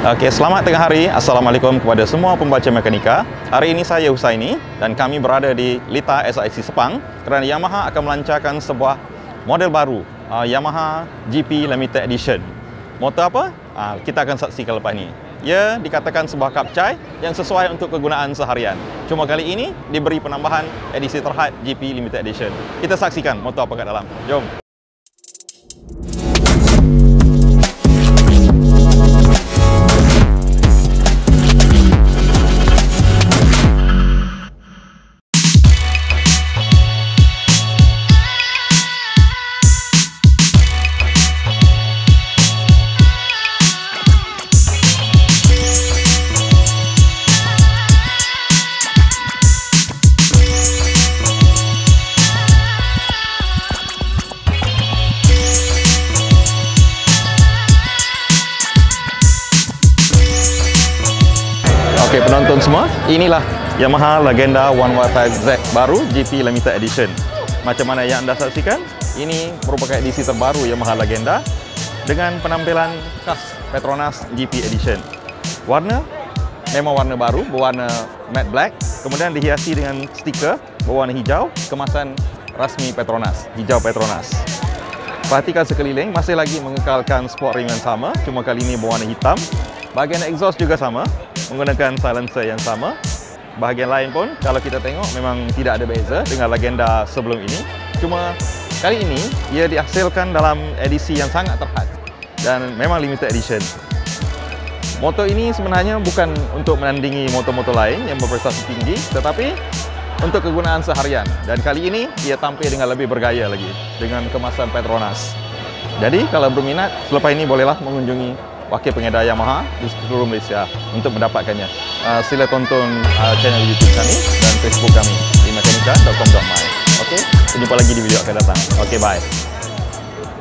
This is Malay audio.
Okey, selamat tengah hari. Assalamualaikum kepada semua pembaca mekanika. Hari ini saya Husaini dan kami berada di Lita SIC Sepang kerana Yamaha akan melancarkan sebuah model baru, uh, Yamaha GP Limited Edition. Motor apa? Uh, kita akan saksikan lepas ini. Ia dikatakan sebuah kapcai yang sesuai untuk kegunaan seharian. Cuma kali ini diberi penambahan edisi terhad GP Limited Edition. Kita saksikan motor apa kat dalam. Jom. Okey penonton semua, inilah Yamaha Legenda 115Z baru GP Limited Edition. Macam mana yang anda saksikan, ini merupakan edisi terbaru Yamaha Legenda dengan penampilan khas Petronas GP Edition. Warna memang warna baru, berwarna matte black, kemudian dihiasi dengan stiker berwarna hijau, kemasan rasmi Petronas, hijau Petronas. Perhatikan sekeliling, masih lagi mengekalkan sport ring yang sama, cuma kali ini berwarna hitam. Bahagian exhaust juga sama, menggunakan silencer yang sama. Bahagian lain pun kalau kita tengok memang tidak ada beza dengan legenda sebelum ini. Cuma kali ini ia dihasilkan dalam edisi yang sangat terhad dan memang limited edition. Motor ini sebenarnya bukan untuk menandingi motor-motor lain yang berprestasi tinggi tetapi untuk kegunaan seharian dan kali ini ia tampil dengan lebih bergaya lagi dengan kemasan Petronas. Jadi kalau berminat selepas ini bolehlah mengunjungi wakil pengedar Yamaha di seluruh Malaysia untuk mendapatkannya. Uh, sila tonton uh, channel YouTube kami dan Facebook kami di mekanika.com.my. Okey, jumpa lagi di video akan datang. Okey, bye.